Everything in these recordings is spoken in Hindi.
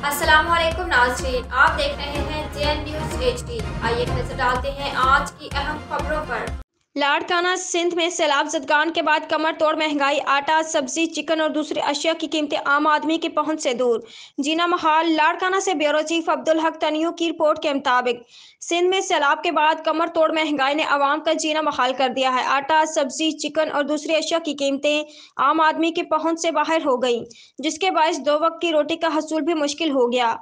अस्सलाम वालेकुम नाजरीन, आप देख रहे हैं J N news H D आइए नज़र डालते हैं आज की अहम खबरों लाड़काना सिंध में सैलाब जदगान के बाद कमर तोड़ महँगाई, आटा, सब्ज़ी, चिकन और दूसरी अशिया की कीमतें आम आदमी की पहुँच से दूर। जीना महाल, लाड़काना से ब्यूरो चीफ अब्दुल हक तनियो की रिपोर्ट के मुताबिक, सिंध में सैलाब के बाद कमर तोड़ महँगाई ने आवाम का जीना महाल कर दिया है। आटा, सब्ज़ी, चिकन और दूसरी अशिया की कीमतें आम आदमी की पहुँच से बाहर हो गई, जिसके बायस दो वक्त की रोटी का हसूल भी मुश्किल हो गया।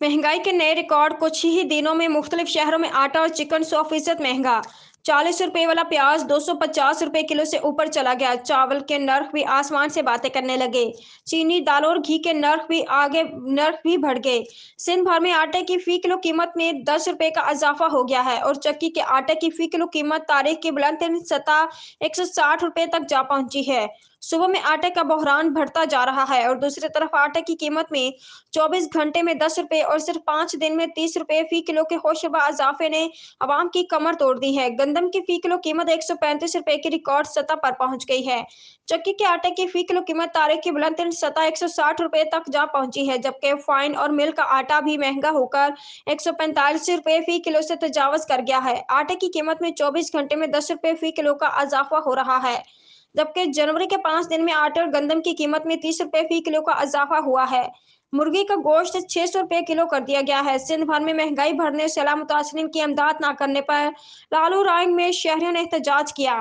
महँगाई के नए रिकॉर्ड कुछ ही दिनों में मुख्तलिफ़ शहरों में आटा और चिकन सौ फ़ीसद महँगा चालीस रुपए वाला प्याज दो सौ पचास रुपए किलो से ऊपर चला गया। चावल के नर्क भी आसमान से बातें करने लगे। चीनी, दाल और घी के नर्क भी आगे, नर्क भी बढ़ गए। सिंध भर में आटे की फ़ी किलो कीमत में दस रुपए का इजाफा हो गया है और चक्की के आटे की फ़ी किलो कीमत तारीख की बुलंद सतह एक सौ साठ रुपए तक जा पहुँची है। सुबह में आटे का बहरान बढ़ता जा रहा है और दूसरी तरफ़ आटे की कीमत में 24 घंटे में 10 रुपए और सिर्फ़ पाँच दिन में 30 रुपए फ़ी किलो के होशबा इजाफे ने आवाम की कमर तोड़ दी है। गंदम की फ़ी किलो कीमत एक सौ पैंतीस रुपए की रिकॉर्ड सतह पर पहुँच गई है। चक्की के आटे की फ़ी किलो कीमत तारीख की बुलंद सतह एक सौ साठ रुपए तक जा पहुँची है, जबकि फाइन और मिल का आटा भी महँगा होकर एक सौ पैंतालीस रुपए फ़ी किलो से तजावज कर गया है। आटे की कीमत में चौबीस घंटे में दस रुपए फ़ी किलो का इजाफा हो रहा है। जबकि जनवरी के पाँच दिन में आटे और गंदम की कीमत में तीस रुपए फ़ी किलो का इजाफा हुआ है। मुर्गी का गोश्त छह सौ रुपए किलो कर दिया गया है। सिंध भर में महँगाई भरने सलाह मुतासरी की अमदाद न करने पर लालू राय में शहरियों ने एहतजाज किया।